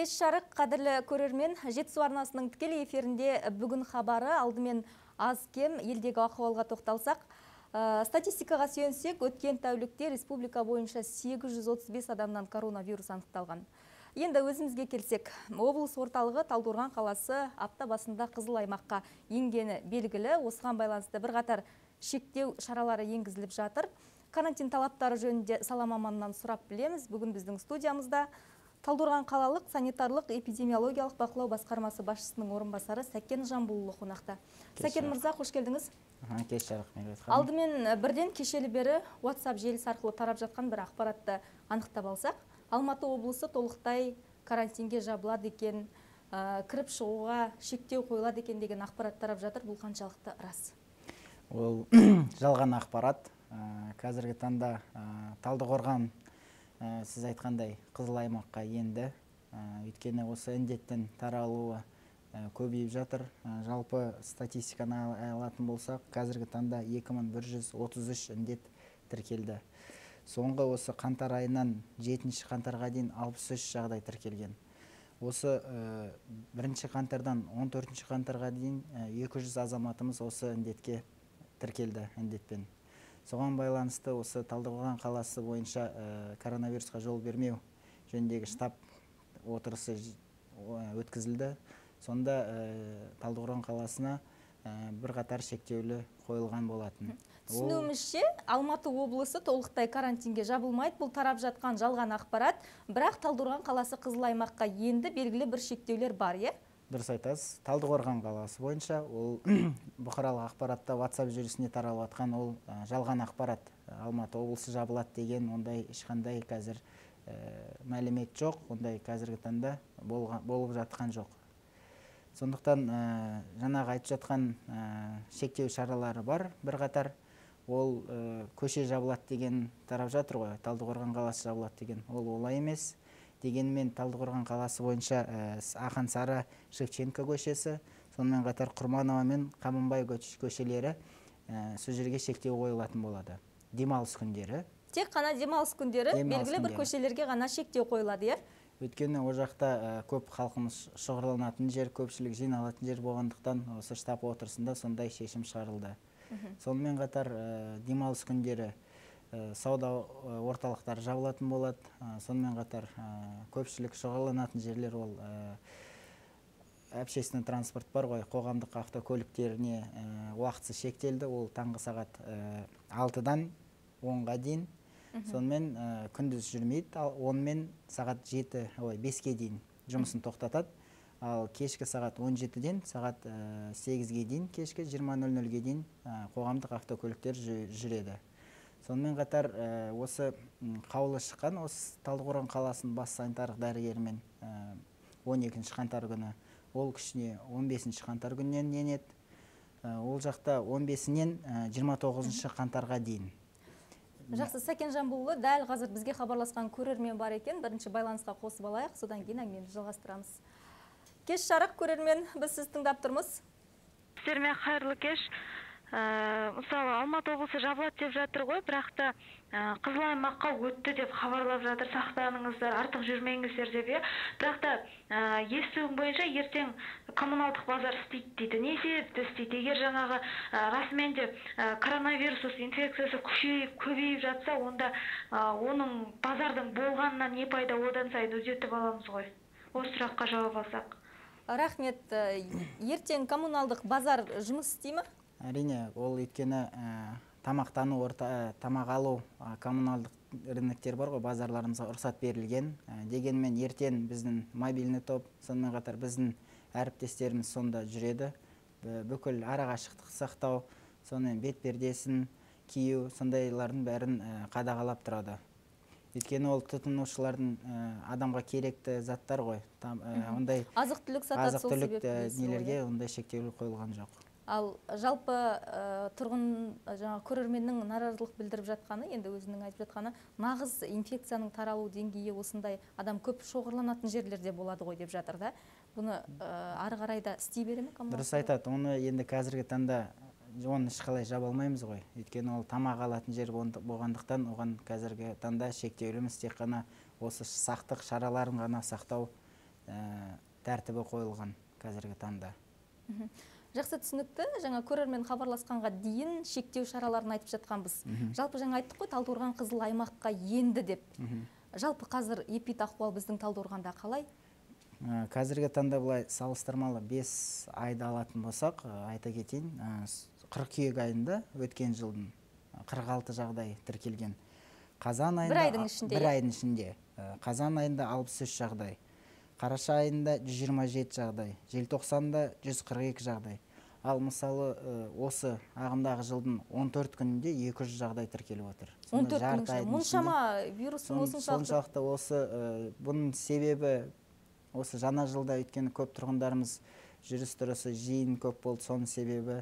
кеш жарық қадірлі көрермен жетісу арнасының тікелей эфирінде бүгін хабары алдымен аз кем елдегі ахуалға тоқталсақ. Ә, статистикаға сүйенсек өткен тәулікте республика бойынша 835 адамнан коронавирус анықталған. Енді өзімізге келсек облыс орталығы талдықорған қаласы апта басында қызыл аймаққа енгені белгілі. Осыған байланысты бірқатар шектеу шаралары енгізіліп жатыр. Карантин талаптары жөнінде сала маманынан сұрап білеміз. Бүгін біздің студиямызда талдықорған қалалық санитарлық эпидемиологиялық бақылау басқармасы басшысының орынбасары сәкен жамбулұлы қонақта. Сәкен мырза қош келдіңіз. Кеш жарық алдымен бірден кешелі бері WhatsApp желісі арқылы тарап жатқан бір ақпаратты анықтап алсақ алматы облысы толықтай карантинге жабылады екен ә, кіріп шығуға шектеу қойылады екен деген ақпарат тарап жатыр. Бұл қаншалықты рас? Ол жалған ақпарат. Ә, қазіргі таңда ә, талдықорған ә, сіз айтқандай қызыл аймаққа енді Ә, өйткені осы індеттің таралуы ә, көбейіп жатыр. Ә, жалпы статистиканы ал- алатын болсақ қазіргі таңда 2133 індет тіркелді. Соңғы осы қаңтар айынан 7 қаңтарға дейін 63 жағдай тіркелген. Осы ә, бірінші қаңтардан 14 қаңтарға дейін ә, 200 азаматымыз осы індетке тіркелді індетпен. Соған байланысты осы талдықорған қаласы бойынша ә, коронавирусқа жол бермеу жөніндегі штаб отырысы өткізілді. Сонда ә, талдықорған қаласына ә, бірқатар шектеулі қойылған болатын. Ол- түсінуімізше алматы облысы толықтай карантинге жабылмайды бұл тарап жатқан жалған ақпарат. Бірақ талдықорған қаласы қызыл аймаққа енді белгілі бір шектеулер бар иә? Дұрыс айтасыз. Талдықорған қаласы бойынша ол бұқаралық ақпаратта WhatsApp желісіне таралып жатқан ол ә, жалған ақпарат алматы облысы жабылады деген ондай ешқандай қазір ә, мәлімет жоқ. Ондай қазіргі таңда болып жатқан жоқ. Сондықтан ә, жаңағы айтып жатқан шектеу шаралары бар бірқатар. Ол көше жабылады деген тарап жатыр ғой. Талдықорған қаласы жабылады деген ол олай емес. Дегенмен талдықорған қаласы бойынша ә, С- ақан сары шевченко көшесі сонымен қатар құрманова мен қабанбай көш- көшелері ә, сол жерге шектеу қойылатын болады. Демалыс күндері. Тек қана демалыс күндері Демалыс белгілі бір көшелерге ғана шектеу қойылады иә? Өйткені ол жақта ә, көп халқымыз шоғырланатын жер көпшілік жиналатын жер болғандықтан осы штаб отырысында сондай шешім шығарылды. Сонымен қатар ә, демалыс күндері сауда ә, орталықтары жабылатын болады. Ә, сонымен қатар көпшілік шоғырланатын жерлер ол общественный транспорт бар ғой. Қоғамдық автокөліктеріне уақытысы шектелді. Ол таңғы сағат алтыдан онға дейін. Сонымен күндіз жүрмейді ал онымен сағат жеті ой беске дейін жұмысын тоқтатады. Ал кешкі сағат 17-ден сағат 8-ге дейін кешкі 20.00-ге дейін қоғамдық автокөліктер жүреді. Сонымен қатар ә, осы қаулы шыққан осы талдықорған қаласының бас санитарлық дәрігерімен ә, 12 қаңтар күні ол күшіне 15 қаңтар күнінен енеді. Ә, ол жақта 15-нен 29 қаңтарға дейін. Жақсы сәкен жамбулұлы дәл қазір бізге хабарласқан көрермен бар екен. Бірінші байланысқа қосып алайық содан кейін әңгімемізді жалғастырамыз. Кеш жарық көрермен біз сізді тыңдап тұрмыз. Сіздермен қайырлы кеш. Ә, мысалы алматы облысы жабылады деп жатыр ғой бірақ та ә, қызыл аймаққа өтті деп хабарлап жатыр. Сақтаныңыздар артық жүрмеңіздер деп иә. Бірақ та ә, естуім бойынша ертең коммуналдық базар істейді дейді. Не себепті істейді. Егер жаңағы ә, расымен де коронавирус инфекциясы күшейіп көбейіп жатса онда ә, оның базардың болғанынан не пайда одан сайын үдетіп аламыз ғой. Осы сұраққа жауап алсақ. Рахмет. Ертең коммуналдық базар жұмыс істей ме әрине ол өйткені ә, тамақтану орта ә, тамақ алу ә, коммуналдық рыноктер бар ғой базарларымызға рұқсат берілген. Ә, дегенмен ертең біздің мобильный топ сонымен қатар біздің әріптестеріміз сонда жүреді. Бүкіл арақашықтық сақтау сонымен бет пердесін кию сондайлардың бәрін ә, қадағалап тұрады. Өйткені ол тұтынушылардың ә, адамға керекті заттар ғой. Ә, ондай азық түлік азық түлік нелерге иә? ондай шектеулер қойылған жоқ. Ал жалпы ә, тұрғын ә, жаңағы көрерменнің наразылық білдіріп жатқаны енді өзінің айтып жатқаны нағыз инфекцияның таралу деңгейі осындай адам көп шоғырланатын жерлерде болады ғой деп жатыр да. Бұны ә, ары қарай да істей бере ме дұрыс айтады. Оны енді қазіргі таңда оны ешқалай жаба алмаймыз ғой. Өйткені ол тамақ алатын жер болғанд- болғандықтан оған қазіргі таңда шектеуліміз тек қана осы сақтық шараларын ғана сақтау тәртібі қойылған қазіргі таңда. Жақсы түсінікті. Жаңа көрермен хабарласқанға дейін шектеу шараларын айтып жатқанбыз. Жалпы жаңа айттық қой талдықорған қызыл аймаққа енді деп. Жалпы қазір эпидахуал біздің талдықорғанда қалай? Ә, қазіргі таңда былай салыстырмалы 5 айды алатын болсақ айта кетейін ә, қыркүйек айында өткен жылдың ә, 46 жағдай тіркелген. Қазан айында айдың ішінде, бір иә? айдың ішінде. Қазан айында 63 жағдай. Қараша айында 127 жағдай желтоқсанда 142 жағдай. Ал мысалы осы ағымдағы жылдың 14 күнінде 200 жағдай тіркеліп отыр. Он Сонда төрт жарты күн айдың мұншама вирустың осыншалықты соншалықты осы ә, бұның себебі осы жаңа жылда өйткені көп тұрғындарымыз жүріс тұрысы жиын көп болды соның себебі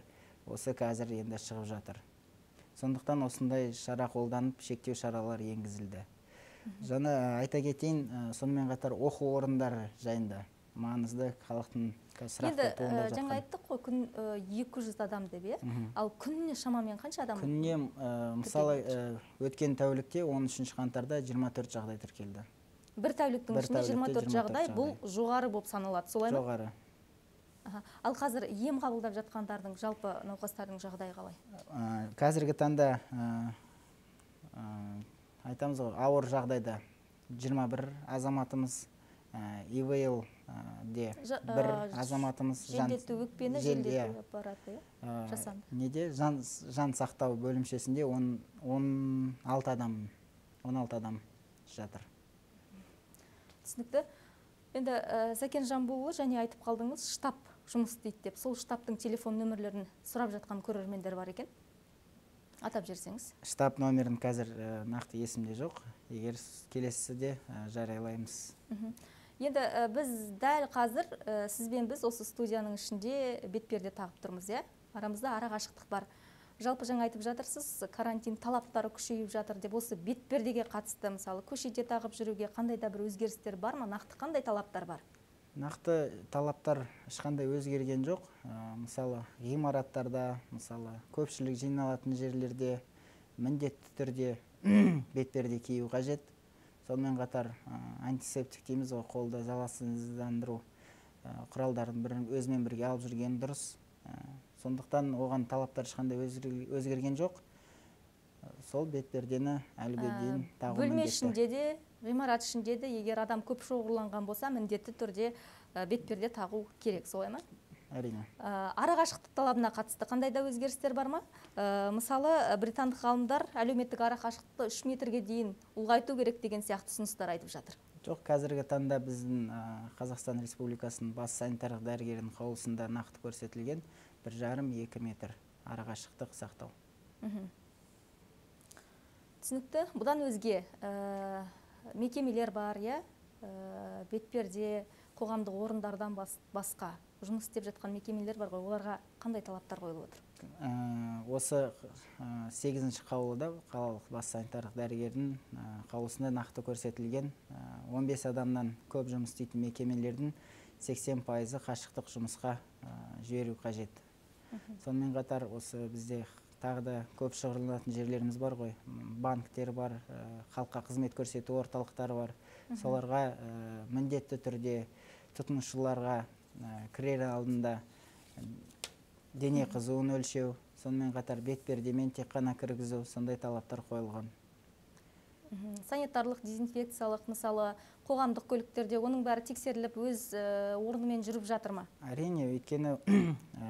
осы қазір енді шығып жатыр. Сондықтан осындай шара қолданып шектеу шаралары енгізілді. Жаңа айта кетейін ә, сонымен қатар оқу орындары жайында маңызды халықтың енді ә, туындап жаңа айттық қой күн екі жүз адам деп иә? Ал күніне шамамен қанша адам күніне ә, мысалы өткен тәулікте 13 қаңтарда 24 жағдай тіркелді. бір тәуліктің ішінде тәулікте 24 24 жағдай бұл жоғары болып саналады солай ма? Жоғары. Аха. ал қазір ем қабылдап жатқандардың жалпы науқастардың жағдайы қалай? Ә, қазіргі таңда айтамыз ғой ауыр жағдайда 21 азаматымыз ә, ивл ә, де бір ә, азаматымыз жан- желдету өкпені жел- желдету иә, аппараты иә ә, жасанды. неде? Жан, жан сақтау бөлімшесінде он, 16 адам 16 адам жатыр. түсінікті. Енді ә, сәкен жамбулұлы және айтып қалдыңыз штаб жұмыс істейді деп. Сол штабтың телефон нөмірлерін сұрап жатқан көрермендер бар екен. Атап жіберсеңіз. Штаб номерін қазір ә, нақты есімде жоқ. Егер келесіде ә, жариялаймыз. Енді ә, біз дәл қазір ә, сізбен біз осы студияның ішінде бетперде тағып тұрмыз иә? Арамызда ара қашықтық бар. Жалпы жаңа айтып жатырсыз карантин талаптары күшейіп жатыр деп осы бетпердеге қатысты мысалы көшеде тағып жүруге қандай да бір өзгерістер бар ма? Нақты қандай талаптар бар? Нақты талаптар ешқандай өзгерген жоқ. Ә, мысалы ғимараттарда мысалы көпшілік жиналатын жерлерде міндетті түрде бетперде кию қажет. Сонымен қатар ә, антисептик дейміз ғой қолды залалсыздандыру ә, құралдарын бір өзімен бірге алып жүрген дұрыс. Ә, сондықтан оған талаптар ешқандай өзгер- өзгерген жоқ. Ә, сол бетпердені әліге дейін тағу бөлме ішінде де ғимарат ішінде де егер адам көп шоғырланған болса міндетті түрде бетперде тағу керек солай ма әрине. Ә, ара қашықтық талабына қатысты қандай да өзгерістер бар ма? Ә, мысалы британдық ғалымдар әлеуметтік ара қашықтықты үш метрге дейін ұлғайту керек деген сияқты ұсыныстар айтып жатыр. Жоқ қазіргі таңда біздің ә, қазақстан республикасының бас санитарлық дәрігерінің қаулысында нақты көрсетілген бір жарым екі метр арақашықтық сақтау. Түсінікті? Бұдан өзге ә, мекемелер бар иә? Ә, бетперде қоғамдық орындардан бас- басқа жұмыс істеп жатқан мекемелер бар ғой. Оларға қандай талаптар қойылып отыр? Ә, осы ә, сегізінші қаулыда қалалық бас санитарлық дәрігердің ә, қаулысында нақты көрсетілген ә, 15 адамнан көп жұмыс істейтін мекемелердің 80 пайызы қашықтық жұмысқа ә, жіберу қажет. Сонымен қатар осы бізде тағы да көп шоғырланатын жерлеріміз бар ғой. Банктер бар ә, халыққа қызмет көрсету орталықтары бар. Соларға ә, міндетті түрде тұтынушыларға ә, кірер алдында дене қызуын өлшеу сонымен қатар бетпердемен тек қана кіргізу сондай талаптар қойылған. Санитарлық дезинфекциялық мысалы қоғамдық көліктерде оның бәрі тексеріліп өз орнымен жүріп жатыр ма? Әрине өйткені ә,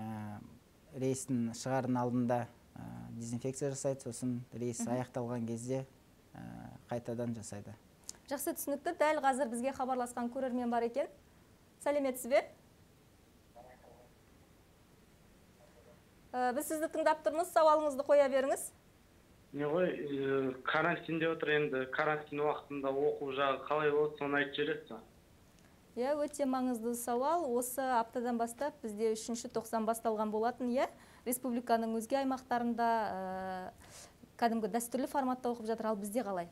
рейстің шығардың алдында дезинфекция жасайды сосын рейс аяқталған кезде ә, қайтадан жасайды. Жақсы түсінікті. Дәл қазір бізге хабарласқан көрермен бар екен. Сәлеметсіз бе? Ә, біз сізді тыңдап тұрмыз сауалыңызды қоя беріңіз. Не ғой ә, карантинде отыр енді. Карантин уақытында оқу жағы қалай болады соны айтып жібересіз ба? Иә өте маңызды сауал. Осы аптадан бастап бізде үшінші тоқсан басталған болатын иә. Республиканың өзге аймақтарында ә, кәдімгі дәстүрлі форматта оқып жатыр. Ал бізде қалай?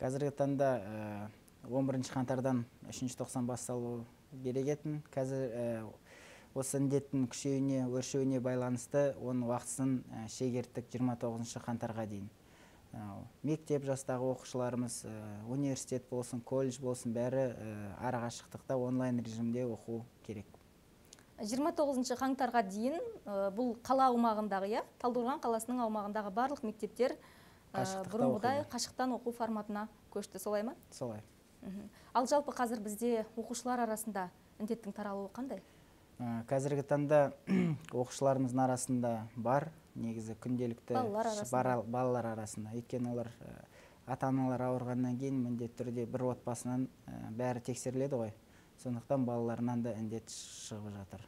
Қазіргі таңда ә, 11 қаңтардан үшінші тоқсан басталу керек етін қазір ә, осы індеттің күшеюіне өршуіне байланысты оның уақытысын шегерттік 29 қаңтарға дейін. Мектеп жастағы оқушыларымыз университет болсын колледж болсын бәрі ә, ара қашықтықта онлайн режимде оқу керек. 29 қаңтарға дейін ә, бұл қала аумағындағы иә талдықорған қаласының аумағындағы барлық мектептер ә, Қашықтықта бұрынғыдай қашықтан оқу форматына көшті. Солай ма? Солай. Ал жалпы қазір бізде оқушылар арасында індеттің таралуы қандай? Ә, қазіргі таңда оқушыларымыздың арасында бар. Негізі күнделікті Балалар арасында. балалар арасында. Өйткені олар ата аналар ауырғаннан кейін міндетті түрде бір отбасынан бәрі тексеріледі ғой. Сондықтан балаларынан да індет шығып жатыр.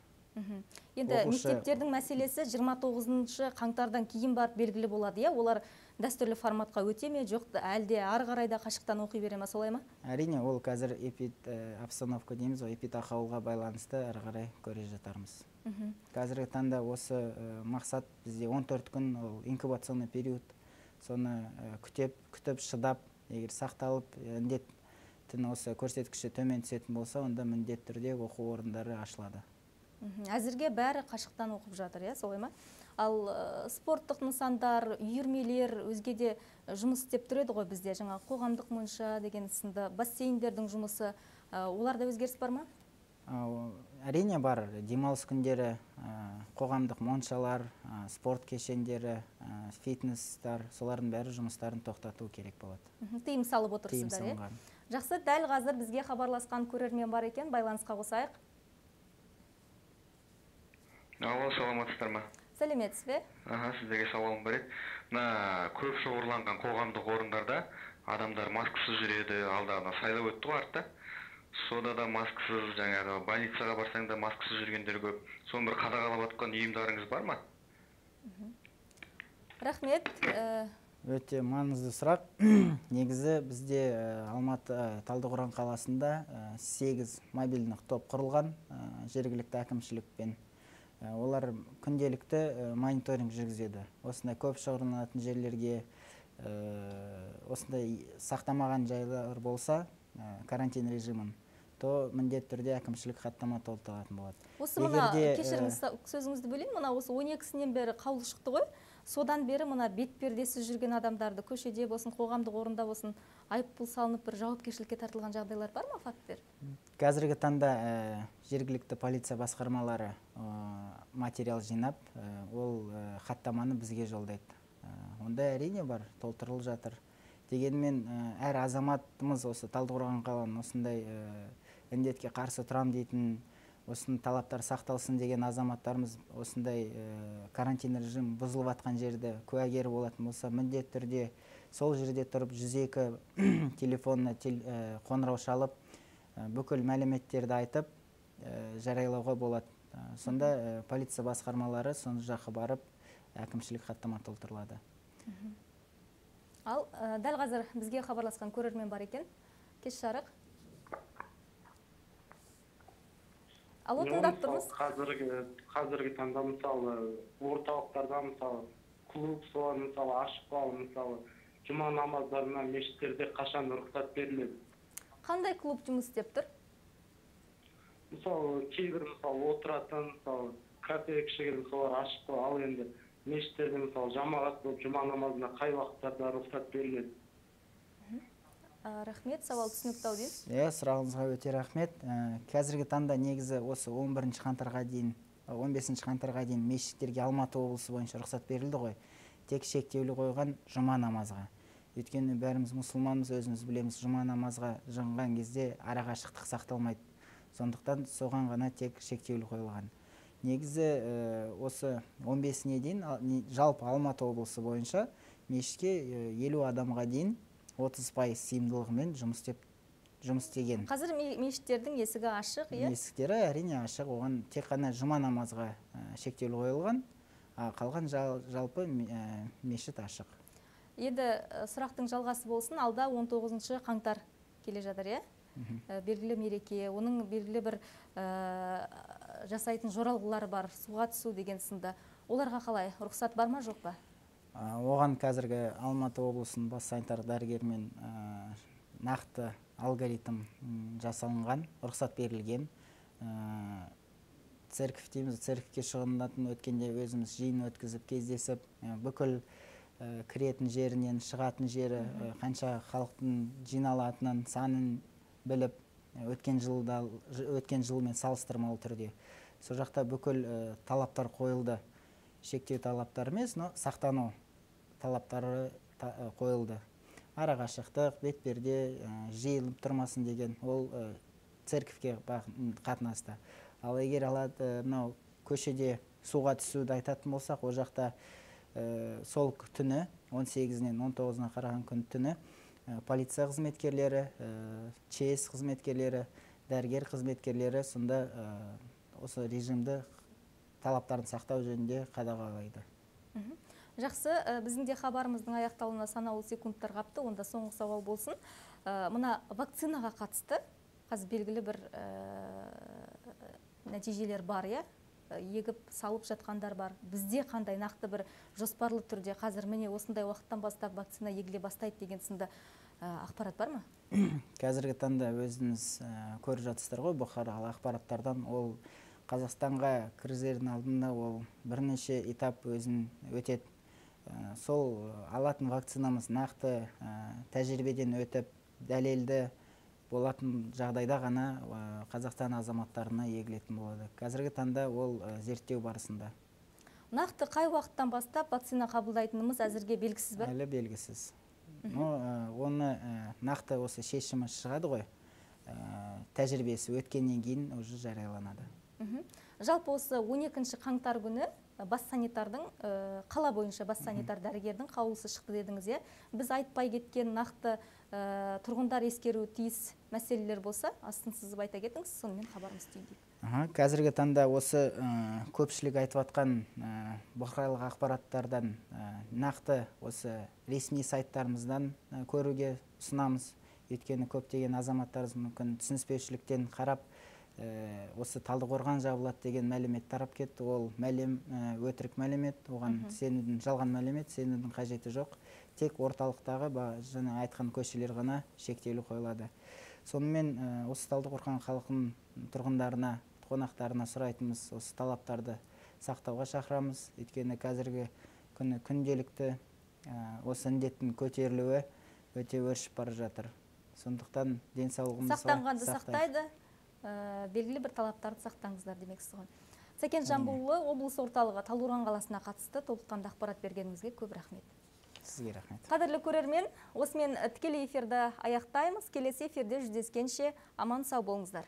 Енді Оқушы- мектептердің мәселесі 29 қаңтардан кейін барып белгілі болады иә? Олар дәстүрлі форматқа өте ме жоқ әлде ары қарай да қашықтан оқи бере ма солай ма? Әрине ол қазір эпид ә, обстановка дейміз ғой эпидахуалға байланысты ары қарай көре жатармыз. Қазіргі таңда осы ә, мақсат бізде 14 күн ол инкубационный период. Соны ә, күтеп күтіп шыдап егер сақталып ә, осы көрсеткіші төмен түсетін болса онда міндетті түрде оқу орындары ашылады. Әзірге бәрі қашықтан оқып жатыр иә солай ма? Ал ә, спорттық нысандар үйірмелер өзге де жұмыс істеп тұреді ғой бізде. Жаңа қоғамдық монша деген сынды бассейндердің жұмысы ә, оларда өзгеріс бар ма? Әрине бар. Демалыс күндері ә, қоғамдық моншалар ә, спорт кешендері ә, фитнестар солардың бәрі жұмыстарын тоқтату керек болады. Тыйым салып отырсыздар иә? Жақсы дәл қазір бізге хабарласқан көрермен бар екен. Байланысқа қосайық. Алло саламатсыздар ма? Сәлеметсіз бе? Аха сіздерге сауалым бар еді. Мына көп шоғырланған қоғамдық орындарда адамдар маскасыз жүреді алда ана сайлау өтті ғой артта. Сода да маскасыз жаңағы больницаға барсаң да маскасыз жүргендер көп. Соны бір қадағалап жатқан ұйымдарыңыз бар ма? Рахмет. Ә, өте маңызды сұрақ. Негізі бізде ә, алматы ә, талдықорған қаласында ә, сегіз мобильдік топ құрылған жергілікті әкімшілікпен олар күнделікті мониторинг жүргізеді. Осындай көп шоғырланатын жерлерге осындай сақтамаған жайлар болса карантин режимін то міндетті түрде әкімшілік хаттама толтырылатын болады. Осы мына кешіріңіз сөзіңізді бөлейін. Мына осы 12-сінен бері қаулы шықты ғой. Содан бері мына бетпердесіз жүрген адамдарды көшеде болсын қоғамдық орында болсын айыппұл салынып бір жауапкершілікке тартылған жағдайлар бар ма фактілер қазіргі таңда ә, жергілікті полиция басқармалары ә, материал жинап ә, ол хаттаманы бізге жолдайды. Онда әрине бар толтырылып жатыр. Дегенмен әр азаматымыз осы талдықорған қаланың осындай індетке қарсы тұрам дейтін осының талаптар сақталсын деген азаматтарымыз осындай ә, карантин режим бұзылып жатқан жерді куәгері болатын болса міндетті түрде сол жерде тұрып 102 телефонына тел, ә, қоңырау шалып ә, бүкіл мәліметтерді айтып жариялауға болады. Сонда полиция басқармалары сол жаққа барып әкімшілік хаттама толтырылады. Ал ә, дәл қазір бізге хабарласқан көрермен бар екен. Кеш жарық. Алло тыңдап тұрмыз. қазіргі қазіргі таңда мысалы орталықтарда мысалы клуб солар мысалы қалып мысалы жұма намаздарына мешіттерде қашан рұқсат беріледі? Қандай клуб жұмыс істеп тұр? Мысалы кейбір мысалы отыратын мысалы кафе кішігірім солар ашық қой ал енді мешіттерде мысалы жамағат болып жұма намазына қай уақыттарда рұқсат беріледі? Рахмет сауал түсінікті ау деймін иә сұрағыңызға өте рахмет. Ә, қазіргі таңда негізі осы 11 қаңтарға дейін 15 қаңтарға дейін мешіттерге алматы облысы бойынша рұқсат берілді ғой. Тек шектеулі қойған жұма намазға. Өйткені бәріміз мұсылманбыз өзіміз білеміз жұма намазға жығынған кезде арақашықтық сақталмайды. Сондықтан соған ғана тек шектеулі қойылған. Негізі ә, осы 15-іне дейін жалпы алматы облысы бойынша мешітке елу адамға дейін 30 пайыз сыйымдылығымен жұмыс істеп жұмыс істеген. Қазір ме- мешіттердің есігі ашық иә? Есіктері әрине ашық. Оған тек қана жұма намазға ә, шектеулі қойылған. А қалған жал- жалпы ме- ә, мешіт ашық. Енді сұрақтың жалғасы болсын. Алда 19 қаңтар келе жатыр иә? Ә, белгілі мереке. Оның белгілі бір ә, жасайтын жоралғылары бар. Суға түсу деген сынды. Оларға қалай? Рұқсат бар ма жоқ па? Оған қазіргі алматы облысының бас санитар дәрігерімен ә, нақты алгоритм жасалынған рұқсат берілген. Ә, церковь дейміз церковьке шығынатын өткенде өзіміз жиын өткізіп кездесіп ә, бүкіл кіретін жерінен шығатын жері қанша халықтың жиналатынын санын біліп өткен жылда өткен жылмен салыстырмалы түрде. Сол жақта бүкіл талаптар қойылды. Шектеу талаптары емес но сақтану талаптары та- э, қойылды. Арақашықтық бетперде ә, жиылып тұрмасын деген ол ә, церковьке бақ- м, қатынасты. Ал егер алады ә, мынау көшеде суға түсуді айтатын болсақ ол жақта ә, сол түні 18-нен 19-на қараған күн түні ә, полиция қызметкерлері ә, чс қызметкерлері дәрігер қызметкерлері сонда ә, осы режимді талаптарын сақтау жөнінде қадағалайды жақсы ә, біздің де хабарымыздың аяқталуына санаулы секундтар қапты онда соңғы сауал болсын. Ә, мына вакцинаға қатысты қазір белгілі бір ә, нәтижелер бар иә? Егіп салып жатқандар бар. Бізде қандай нақты бір жоспарлы түрде қазір міне осындай уақыттан бастап вакцина егіле бастайды деген сынды ә, ақпарат бар ма? Қазіргі таңда өзіңіз ә, көріп жатсыздар ғой бұқаралық ақпараттардан. Ол қазақстанға кіргізердің алдында ол бірнеше этап өзін өтеді. Ә, сол ә, алатын вакцинамыз нақты ә, тәжірибеден өтіп дәлелді болатын жағдайда ғана ә, қазақстан азаматтарына егілетін болады. Қазіргі таңда ол ә, зерттеу барысында. Нақты қай уақыттан бастап вакцина қабылдайтынымыз әзірге белгісіз ба әлі белгісіз. Но ә, оны ә, нақты осы шешімі шығады ғой. Ә, тәжірибесі өткеннен кейін уже жарияланады. Жалпы осы 12 қаңтар күні ә, бас санитардың ә, қала бойынша бас санитар дәрігердің қаулысы шықты дедіңіз иә? Біз айтпай кеткен нақты ә, тұрғындар ескеруі тиіс мәселелер болса астын сызып айта кетіңіз сонымен хабарымыз түйіндейік қазіргі таңда осы ә, көпшілік айтып жатқан ә, бұқаралық ақпараттардан нақты осы ресми сайттарымыздан көруге ұсынамыз. Өйткені көптеген азаматтарымыз мүмкін түсініспеушіліктен қарап ә, осы талдықорған жабылады деген мәлімет тарап кетті. Ол мәлім ә, өтірік мәлімет. Оған сенудің жалған мәлімет сенудің қажеті жоқ. Тек орталықтағы ба, жаңа айтқан көшелер ғана шектеулі қойылады. Сонымен ә, осы талдықорған халқының тұрғындарына қонақтарына сұрайтынымыз осы талаптарды сақтауға шақырамыз. Өйткені қазіргі күні күнделікті ә, осы індеттің көтерілуі өте өршіп бара жатыр. Сондықтан денсаулығымызға сақтанғанды сақтайды. Ә, белгілі бір талаптарды сақтаңыздар демексіз ғой. Сәкен жамбылұлы облыс орталығы талдықорған қаласына қатысты толыққанды ақпарат бергеніңізге көп рахмет. Сізге рахмет. Қадірлі көрермен осымен тікелей эфирді аяқтаймыз. Келесі эфирде жүздескенше аман сау болыңыздар.